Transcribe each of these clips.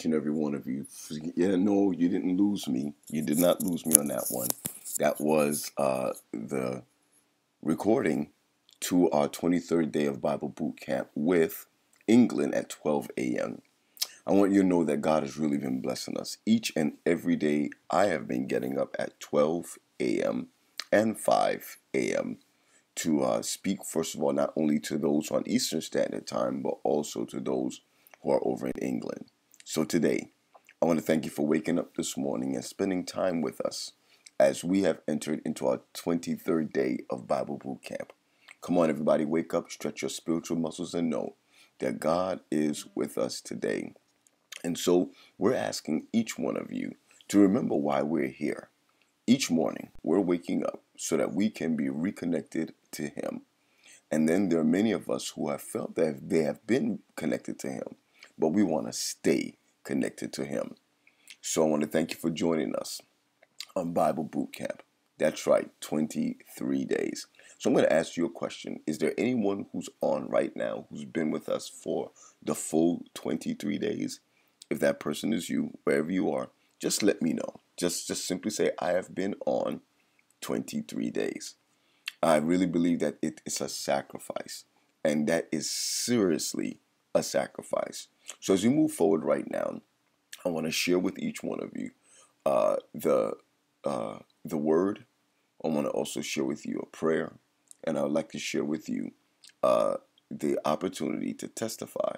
each and every one of you. Yeah, no, you didn't lose me. You did not lose me on that one. That was uh, the recording to our 23rd day of Bible Boot Camp with England at 12 a.m. I want you to know that God has really been blessing us. Each and every day, I have been getting up at 12 a.m. and 5 a.m. to uh, speak, first of all, not only to those on Eastern Standard Time, but also to those who are over in England. So today, I want to thank you for waking up this morning and spending time with us as we have entered into our 23rd day of Bible Boot Camp. Come on, everybody, wake up, stretch your spiritual muscles, and know that God is with us today. And so we're asking each one of you to remember why we're here. Each morning, we're waking up so that we can be reconnected to Him. And then there are many of us who have felt that they have been connected to Him, but we want to stay connected to Him. So I want to thank you for joining us on Bible Boot Camp. That's right, 23 days. So I'm going to ask you a question. Is there anyone who's on right now who's been with us for the full 23 days? If that person is you, wherever you are, just let me know. Just just simply say I have been on 23 days. I really believe that it is a sacrifice and that is seriously a sacrifice. So as we move forward right now, I want to share with each one of you uh, the uh, the word. I want to also share with you a prayer and I would like to share with you uh, the opportunity to testify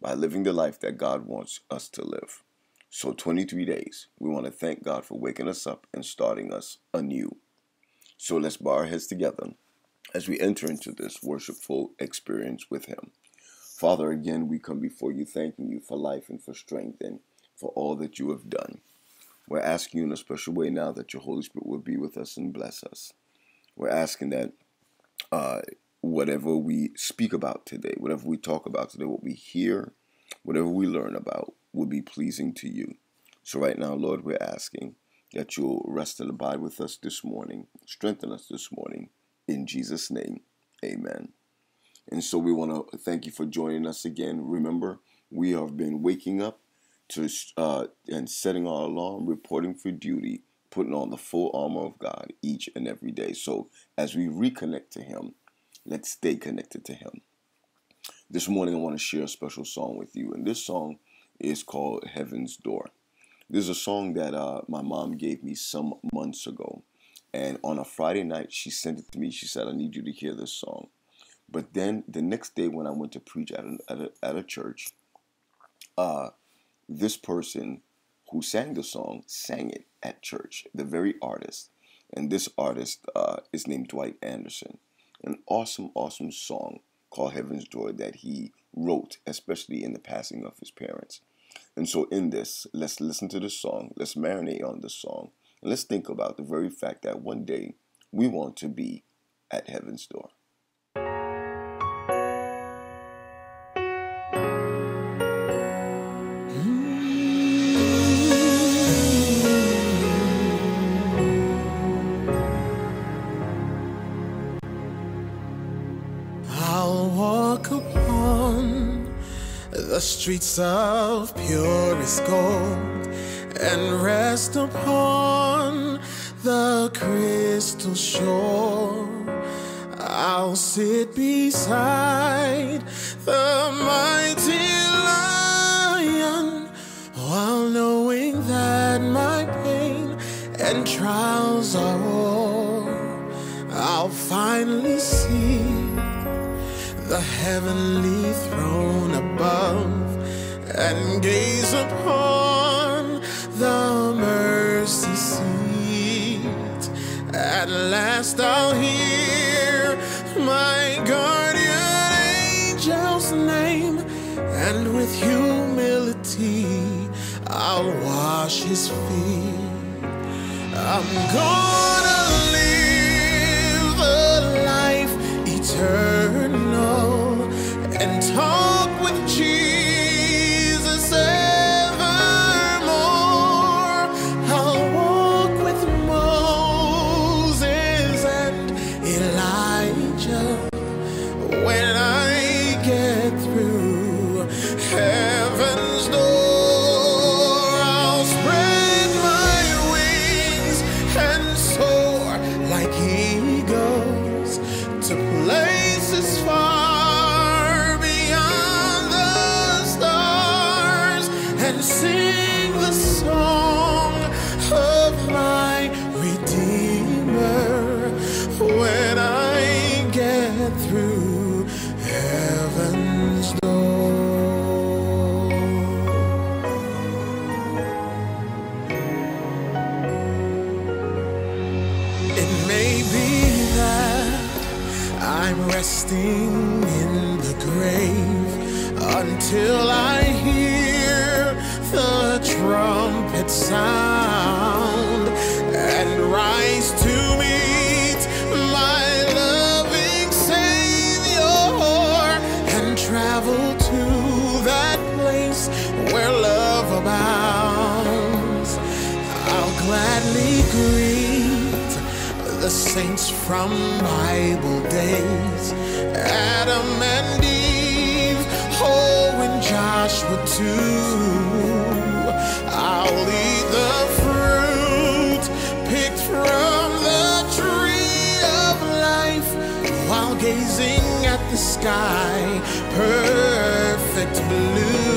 by living the life that God wants us to live. So, 23 days, we want to thank God for waking us up and starting us anew. So, let's bow our heads together as we enter into this worshipful experience with Him. Father, again, we come before you thanking you for life and for strength and for all that you have done. We're asking you in a special way now that your Holy Spirit will be with us and bless us. We're asking that uh, whatever we speak about today, whatever we talk about today, what we hear, whatever we learn about will be pleasing to you. So, right now, Lord, we're asking that you'll rest and abide with us this morning, strengthen us this morning. In Jesus' name, amen. And so, we want to thank you for joining us again. Remember, we have been waking up to uh, and setting our alarm, reporting for duty putting on the full armor of God each and every day. So as we reconnect to Him, let's stay connected to Him. This morning, I want to share a special song with you, and this song is called Heaven's Door. This is a song that uh, my mom gave me some months ago, and on a Friday night, she sent it to me. She said, I need you to hear this song. But then the next day, when I went to preach at, an, at, a, at a church, uh, this person who sang the song sang it at church, the very artist. And this artist uh, is named Dwight Anderson. An awesome, awesome song called Heaven's Door that he wrote, especially in the passing of his parents. And so, in this, let's listen to the song, let's marinate on the song, and let's think about the very fact that one day we want to be at heaven's door. Streets of purest gold and rest upon the crystal shore. I'll sit beside the mighty lion while knowing that my pain and trials are o'er. I'll finally see the heavenly throne above and gaze upon the mercy seat. At last I'll hear my guardian angel's name, and with humility I'll wash his feet. I'm gonna live a life eternal gazing at the sky, perfect blue.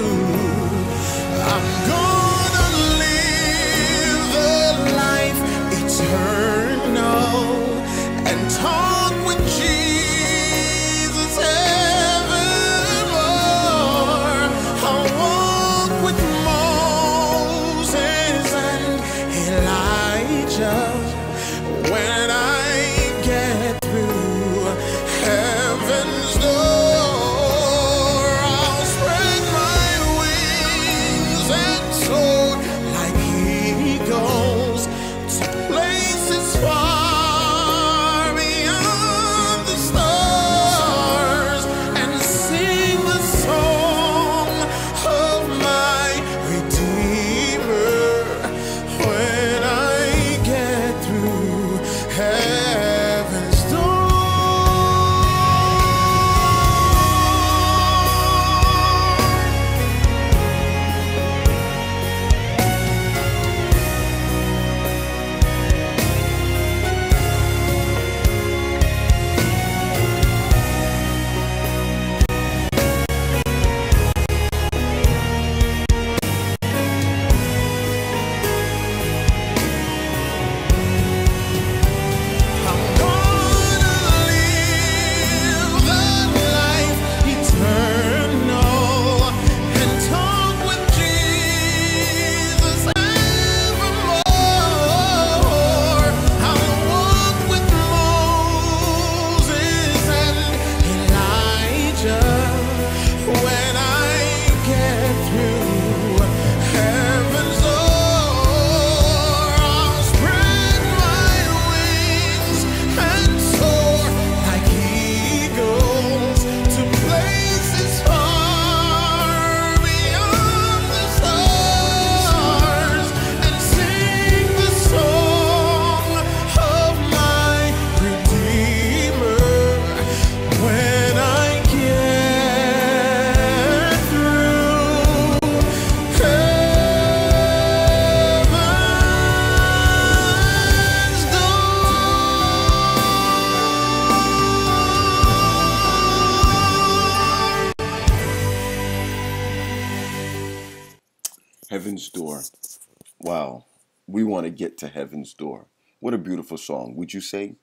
Get to Heaven's Door. What a beautiful song, would you say?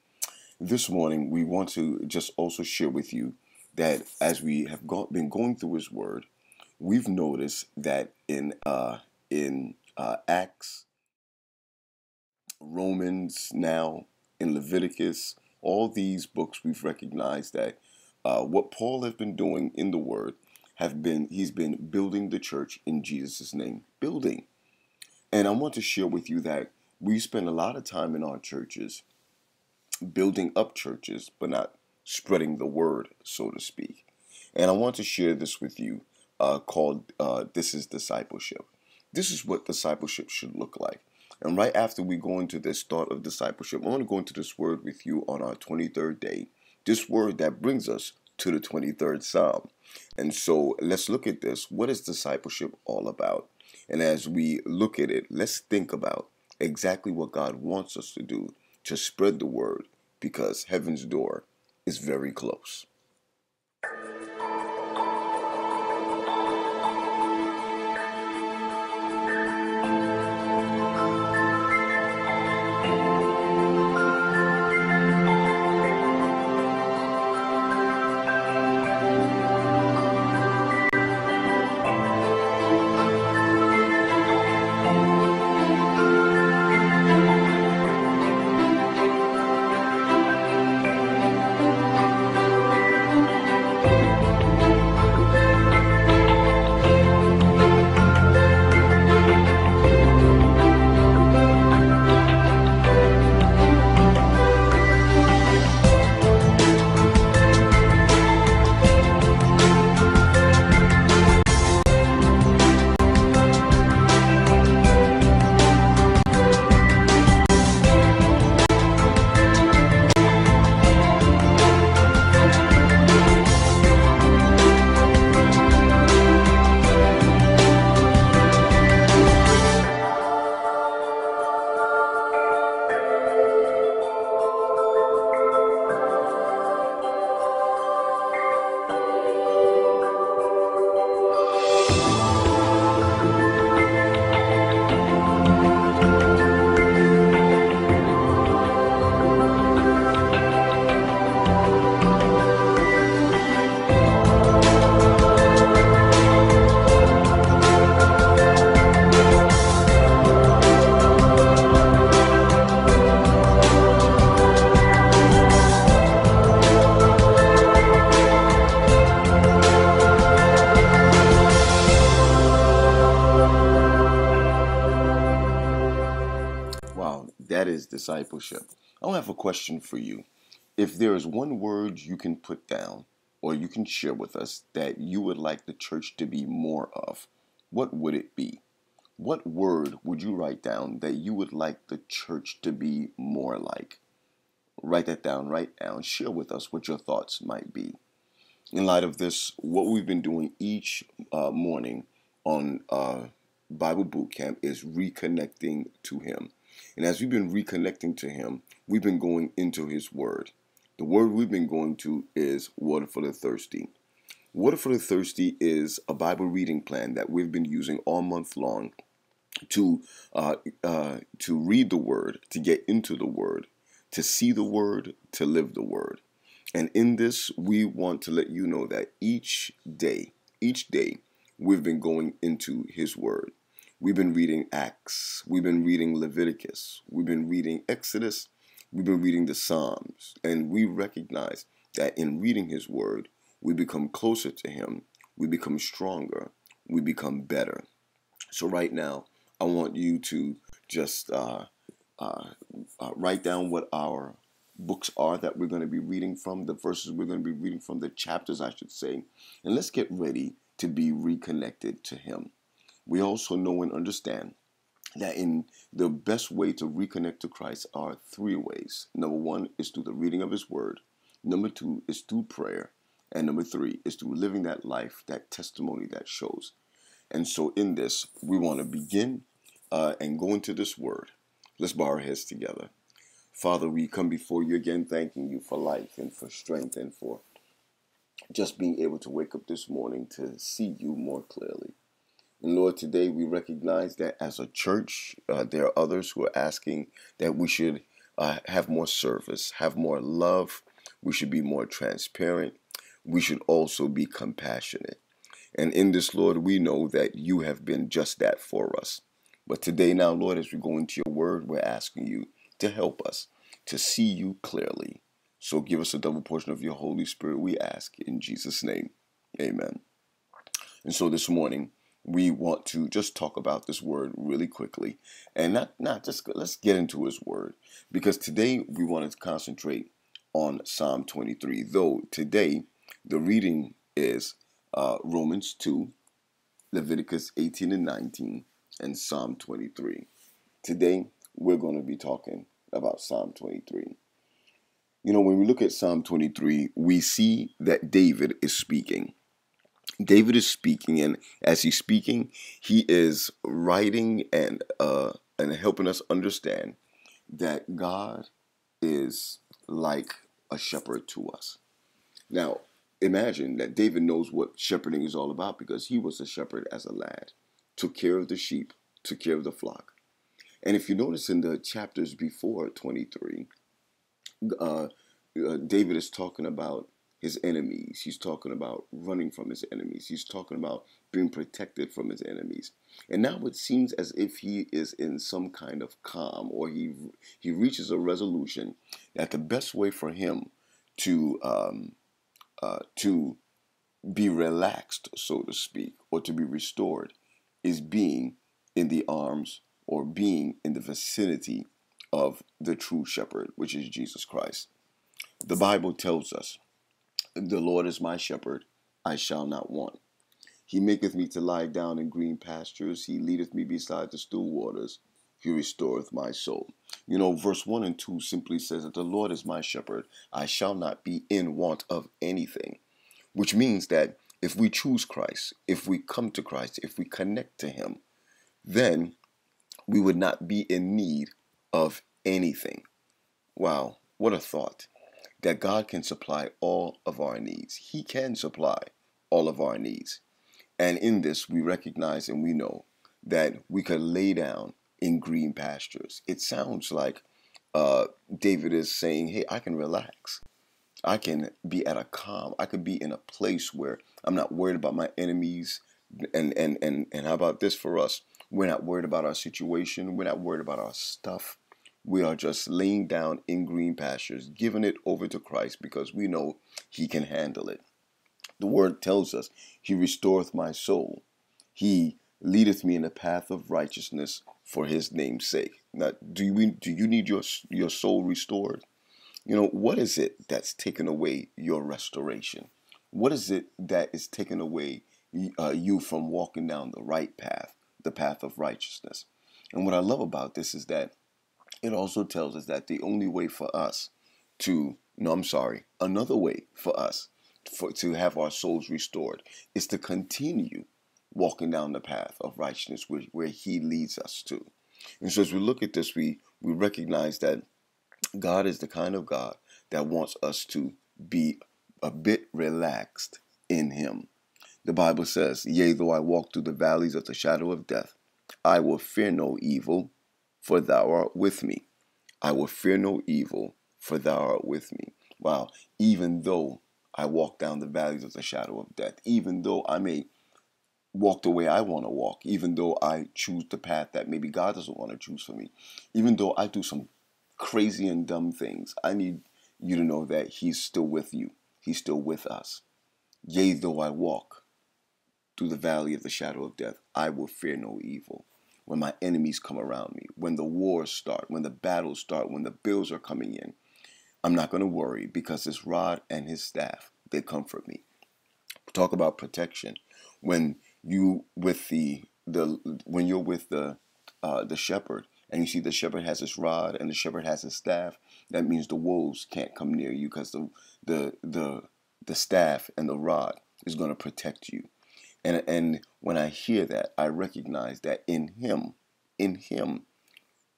This morning, we want to just also share with you that as we have go- been going through His Word, we've noticed that in uh, in uh, Acts, Romans, now in Leviticus, all these books, we've recognized that uh, what Paul has been doing in the Word have been he's been building the church in Jesus' name, building. And I want to share with you that we spend a lot of time in our churches building up churches, but not spreading the word, so to speak. And I want to share this with you uh, called uh, This is Discipleship. This is what discipleship should look like. And right after we go into this thought of discipleship, I want to go into this word with you on our 23rd day. This word that brings us to the 23rd Psalm. And so let's look at this. What is discipleship all about? And as we look at it, let's think about exactly what God wants us to do to spread the word because heaven's door is very close. Discipleship. I have a question for you. If there is one word you can put down or you can share with us that you would like the church to be more of, what would it be? What word would you write down that you would like the church to be more like? Write that down right now and share with us what your thoughts might be. In light of this, what we've been doing each uh, morning on uh, Bible Boot Camp is reconnecting to Him. And as we've been reconnecting to Him, we've been going into His Word. The word we've been going to is Water for the Thirsty. Water for the Thirsty is a Bible reading plan that we've been using all month long to uh, uh, to read the Word, to get into the Word, to see the Word, to live the Word. And in this, we want to let you know that each day, each day, we've been going into His Word. We've been reading Acts, we've been reading Leviticus, we've been reading Exodus, we've been reading the Psalms, and we recognize that in reading His Word, we become closer to Him, we become stronger, we become better. So, right now, I want you to just uh, uh, uh, write down what our books are that we're going to be reading from, the verses we're going to be reading from, the chapters, I should say, and let's get ready to be reconnected to Him. We also know and understand that in the best way to reconnect to Christ are three ways. Number one is through the reading of His Word. Number two is through prayer. And number three is through living that life, that testimony that shows. And so in this, we want to begin uh, and go into this word. Let's bow our heads together. Father, we come before you again, thanking you for life and for strength and for just being able to wake up this morning to see you more clearly. And Lord, today we recognize that as a church, uh, there are others who are asking that we should uh, have more service, have more love, we should be more transparent, we should also be compassionate. And in this, Lord, we know that you have been just that for us. But today, now, Lord, as we go into your word, we're asking you to help us to see you clearly. So give us a double portion of your Holy Spirit, we ask in Jesus' name. Amen. And so this morning, we want to just talk about this word really quickly and not not just let's get into his word because today we want to concentrate on Psalm 23 though today the reading is uh, Romans 2 Leviticus 18 and 19 and Psalm 23 today we're going to be talking about Psalm 23 you know when we look at Psalm 23 we see that David is speaking David is speaking, and as he's speaking, he is writing and uh, and helping us understand that God is like a shepherd to us. Now, imagine that David knows what shepherding is all about because he was a shepherd as a lad, took care of the sheep, took care of the flock. And if you notice in the chapters before 23, uh, uh, David is talking about his enemies. He's talking about running from his enemies. He's talking about being protected from his enemies. And now it seems as if he is in some kind of calm or he he reaches a resolution that the best way for him to um, uh, to be relaxed, so to speak, or to be restored is being in the arms or being in the vicinity of the true shepherd, which is Jesus Christ. The Bible tells us the Lord is my shepherd, I shall not want. He maketh me to lie down in green pastures. He leadeth me beside the still waters. He restoreth my soul. You know, verse 1 and 2 simply says that the Lord is my shepherd. I shall not be in want of anything. Which means that if we choose Christ, if we come to Christ, if we connect to Him, then we would not be in need of anything. Wow, what a thought that God can supply all of our needs. He can supply all of our needs. And in this, we recognize and we know that we could lay down in green pastures. It sounds like uh, David is saying, Hey, I can relax. I can be at a calm. I could be in a place where I'm not worried about my enemies. And, and, and, and how about this for us? We're not worried about our situation. We're not worried about our stuff. We are just laying down in green pastures, giving it over to Christ because we know He can handle it. The word tells us, He restoreth my soul. He leadeth me in the path of righteousness for his name's sake. Now, do you do you need your your soul restored? You know, what is it that's taken away your restoration? What is it that is taking away uh, you from walking down the right path, the path of righteousness? And what I love about this is that it also tells us that the only way for us to, no, I'm sorry, another way for us for, to have our souls restored is to continue walking down the path of righteousness where, where He leads us to. And so as we look at this, we, we recognize that God is the kind of God that wants us to be a bit relaxed in Him. The Bible says, Yea, though I walk through the valleys of the shadow of death, I will fear no evil, for thou art with me. I will fear no evil, for thou art with me. Wow, even though I walk down the valleys of the shadow of death, even though I may walk the way I want to walk, even though I choose the path that maybe God doesn't want to choose for me, even though I do some crazy and dumb things, I need you to know that He's still with you. He's still with us. Yea, though I walk through the valley of the shadow of death, I will fear no evil. When my enemies come around me, when the wars start, when the battles start, when the bills are coming in, I'm not going to worry because his rod and his staff, they comfort me. Talk about protection. When you with the the when you're with the uh, the shepherd and you see the shepherd has his rod and the shepherd has his staff, that means the wolves can't come near you because the the the the staff and the rod is going to protect you. And and when I hear that, I recognize that in Him, in Him,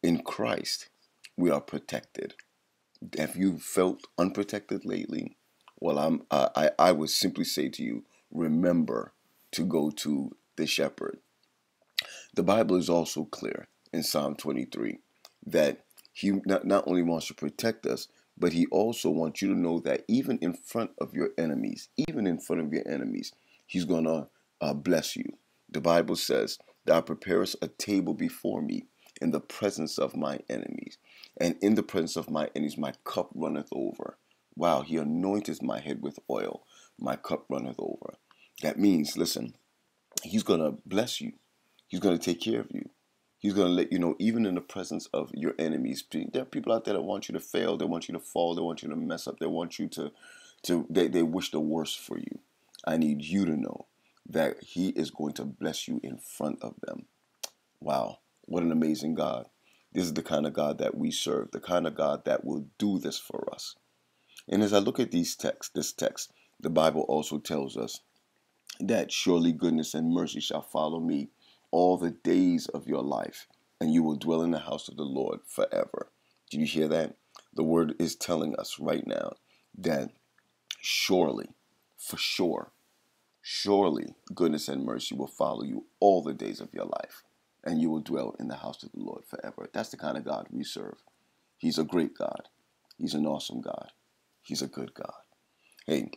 in Christ, we are protected. Have you felt unprotected lately? Well, I'm uh, I I would simply say to you, remember to go to the shepherd. The Bible is also clear in Psalm 23 that he not, not only wants to protect us, but he also wants you to know that even in front of your enemies, even in front of your enemies, he's going to uh, bless you. The Bible says, Thou preparest a table before me in the presence of my enemies. And in the presence of my enemies, my cup runneth over. Wow, he anointeth my head with oil. My cup runneth over. That means, listen, he's going to bless you. He's going to take care of you. He's going to let you know, even in the presence of your enemies. There are people out there that want you to fail. They want you to fall. They want you to mess up. They want you to, to they, they wish the worst for you. I need you to know that He is going to bless you in front of them. Wow, what an amazing God. This is the kind of God that we serve, the kind of God that will do this for us. And as I look at these texts, this text, the Bible also tells us that surely goodness and mercy shall follow me all the days of your life, and you will dwell in the house of the Lord forever. Do you hear that? The word is telling us right now that surely, for sure, surely goodness and mercy will follow you all the days of your life, and you will dwell in the house of the Lord forever. That's the kind of God we serve. He's a great God. He's an awesome God. He's a good God. Hey,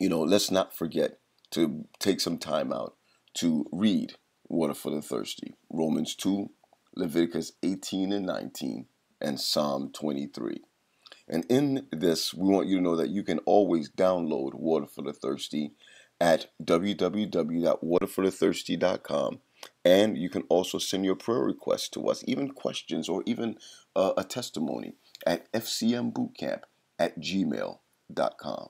you know, let's not forget to take some time out to read Water for the Thirsty, Romans 2, Leviticus 18 and 19, and Psalm 23. And in this, we want you to know that you can always download Water for the Thirsty at www.waterforthethirsty.com. And you can also send your prayer requests to us, even questions or even uh, a testimony at fcmbootcamp at gmail.com.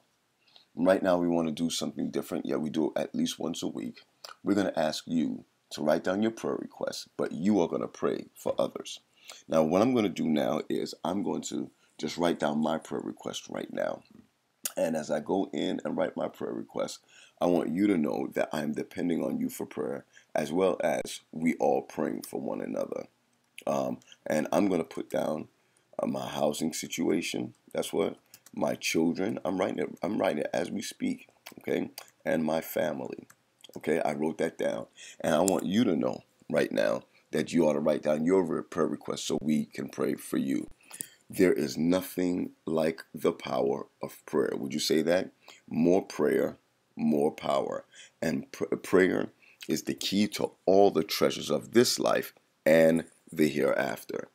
Right now, we want to do something different. Yeah, we do it at least once a week. We're going to ask you to write down your prayer requests, but you are going to pray for others. Now, what I'm going to do now is I'm going to just write down my prayer request right now. And as I go in and write my prayer request, I want you to know that I'm depending on you for prayer as well as we all praying for one another. Um, and I'm going to put down uh, my housing situation. That's what my children. I'm writing it. I'm writing it as we speak. Okay, and my family. Okay, I wrote that down, and I want you to know right now that you ought to write down your prayer request so we can pray for you. There is nothing like the power of prayer. Would you say that? More prayer, more power, and pr- prayer is the key to all the treasures of this life and the hereafter.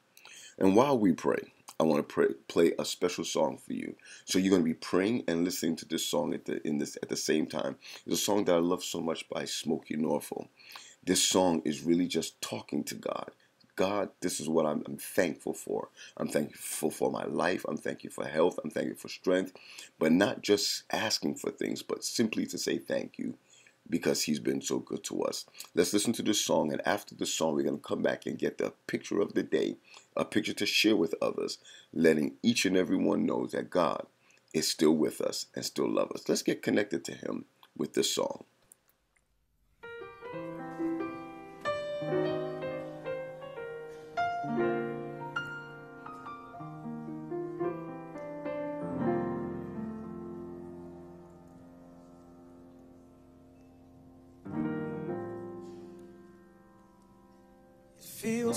And while we pray, I want to pray, play a special song for you. So you're going to be praying and listening to this song at the in this at the same time. It's a song that I love so much by Smokie Norful. This song is really just talking to God. God, this is what I'm, I'm, thankful for. I'm thankful for my life. I'm thankful for health. I'm thankful for strength. But not just asking for things, but simply to say thank you because he's been so good to us. Let's listen to this song. And after the song, we're going to come back and get the picture of the day, a picture to share with others, letting each and every one know that God is still with us and still love us. Let's get connected to him with this song.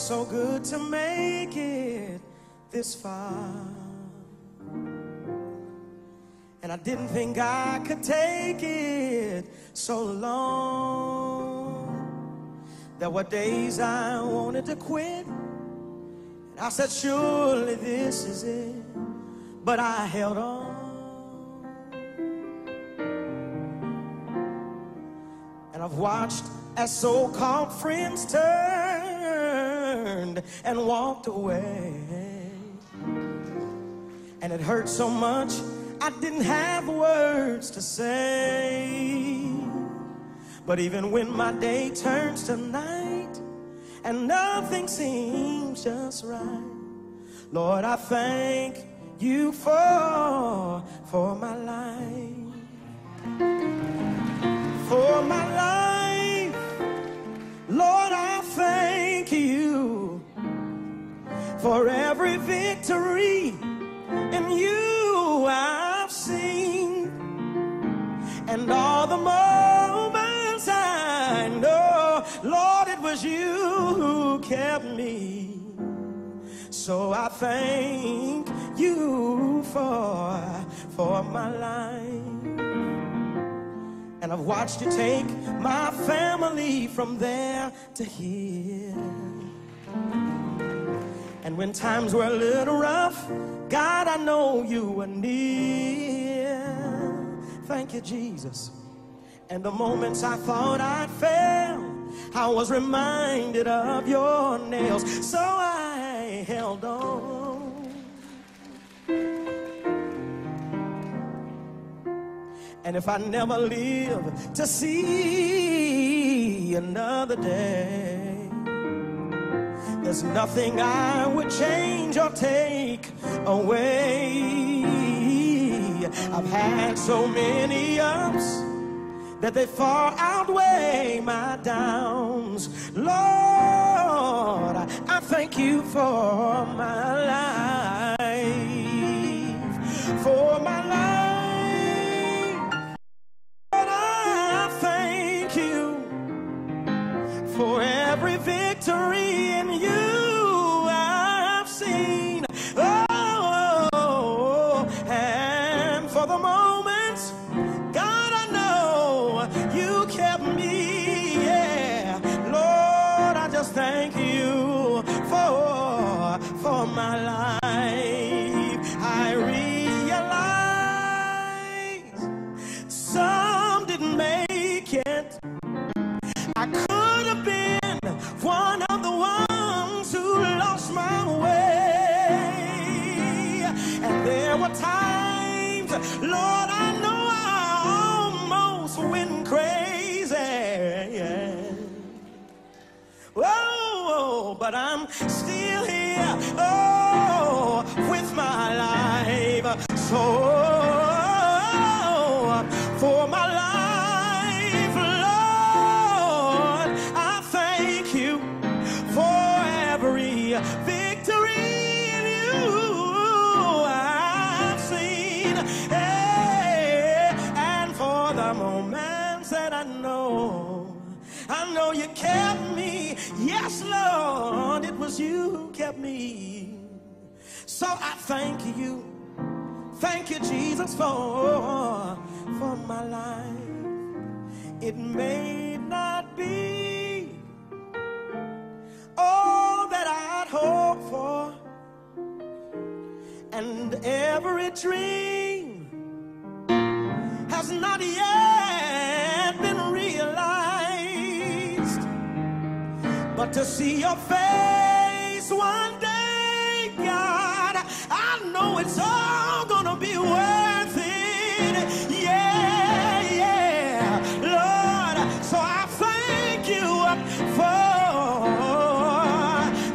So good to make it this far. And I didn't think I could take it so long. There were days I wanted to quit. And I said, surely this is it. But I held on. And I've watched as so-called friends turned and walked away. And it hurt so much I didn't have words to say. But even when my day turns to night and nothing seems just right, Lord, I thank you for for my life. For my life, for every victory in you I've seen, and all the moments I know, Lord, it was you who kept me. So I thank you for for my life. And I've watched you take my family from there to here. And when times were a little rough, God, I know you were near. Thank you, Jesus. And the moments I thought I'd fail, I was reminded of your nails. So I held on. And if I never live to see another day, there's nothing I would change or take away. I've had so many ups that they far outweigh my downs. Lord, I thank you for my life, my life. You kept me. Yes, Lord, it was you who kept me. So I thank you. Thank you, Jesus, for, for my life. It may not be all that I'd hoped for, and every dream has not yet to see your face one day, God. I know it's all gonna be worth it. Yeah, yeah, Lord. So I thank you for,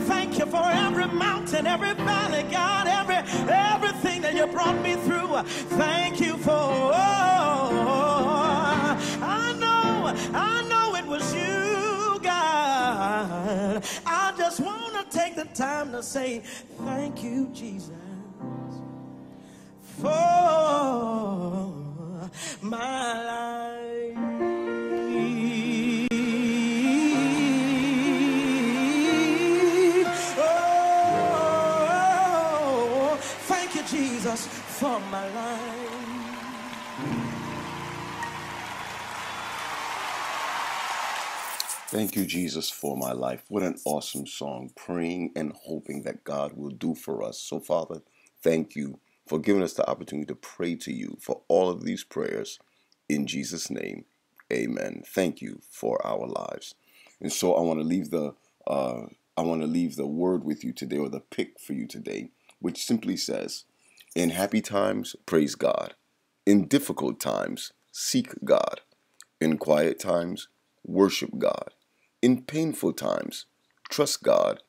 thank you for every mountain, every valley, God, every everything that you brought me through. Thank you for. Time to say thank you, Jesus, for my life. Oh, thank you, Jesus, for my life. Thank you, Jesus, for my life. What an awesome song, praying and hoping that God will do for us. So, Father, thank you for giving us the opportunity to pray to you for all of these prayers. In Jesus' name, amen. Thank you for our lives. And so I want to leave the uh, I want to leave the word with you today, or the pick for you today, which simply says, "In happy times, praise God. In difficult times, seek God. In quiet times, worship God. In painful times, trust God.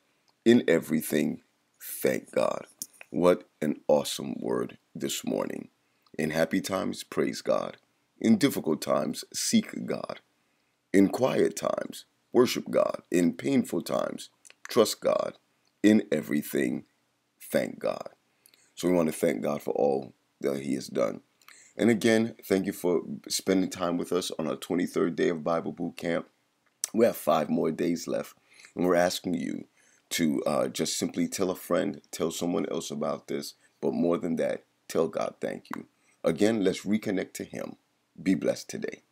In everything, thank God." What an awesome word this morning. In happy times, praise God. In difficult times, seek God. In quiet times, worship God. In painful times, trust God. In everything, thank God. So we want to thank God for all that He has done. And again, thank you for spending time with us on our 23rd day of Bible Boot Camp. We have five more days left, and we're asking you to uh, just simply tell a friend, tell someone else about this, but more than that, tell God thank you. Again, let's reconnect to Him. Be blessed today.